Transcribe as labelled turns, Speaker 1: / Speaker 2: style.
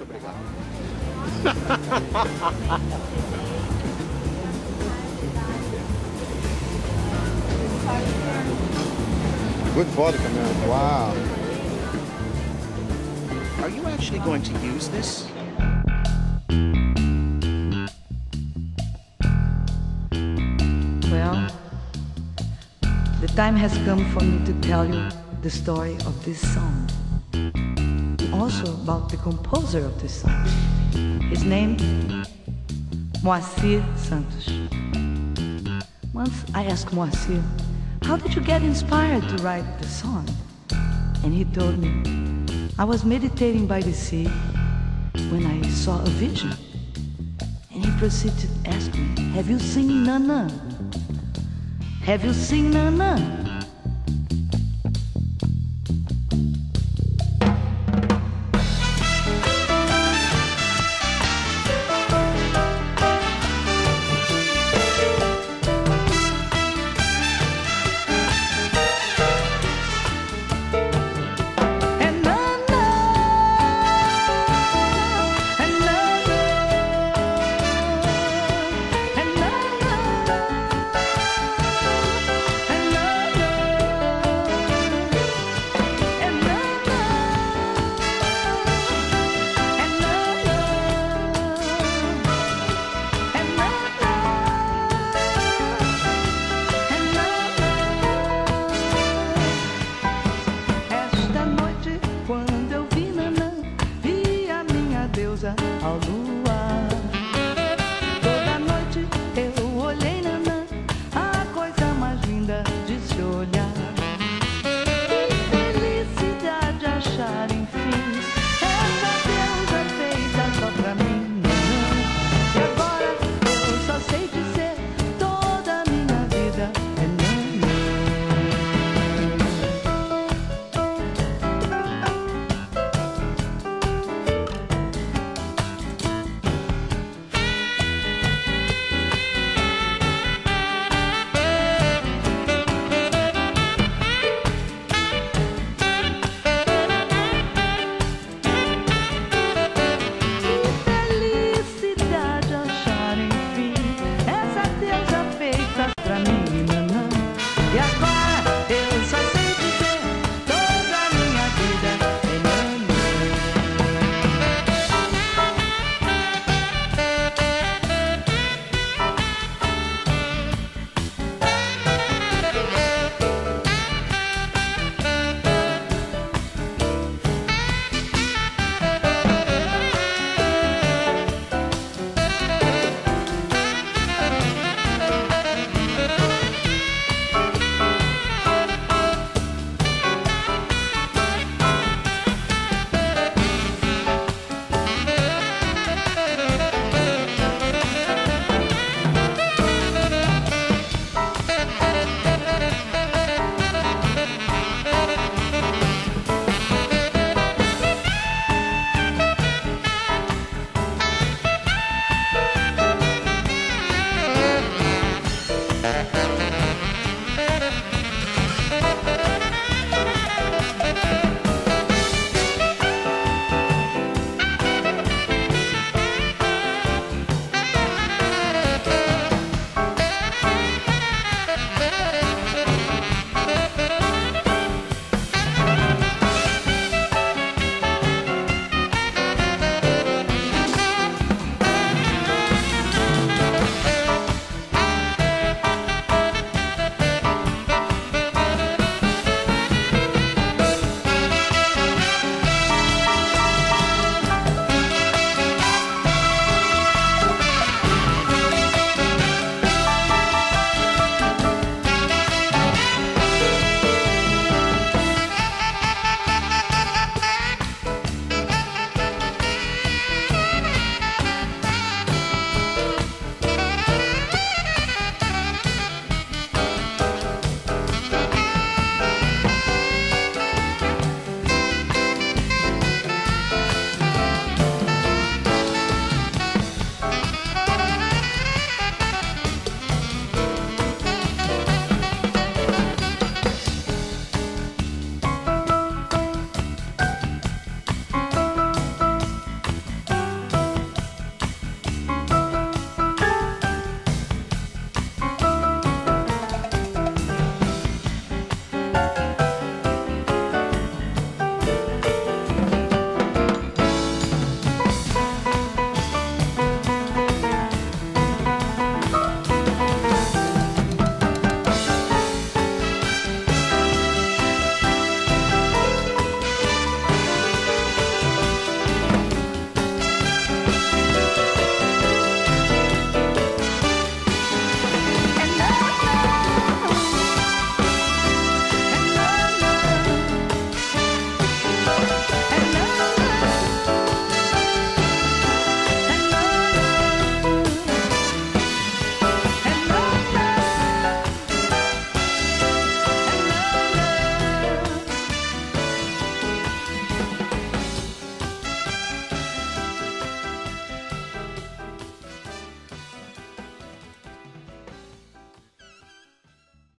Speaker 1: Muito obrigado. Good vodka, man. Wow.
Speaker 2: Are you actually going to use this?
Speaker 3: Well, the time has come for me to tell you the story of this song. Also about the composer of this song. His name, Moacir Santos. Once I asked Moacir, how did you get inspired to write the song? And he told me, I was meditating by the sea when I saw a vision. And he proceeded to ask me, Have you seen Nana? Have you seen Nana? algo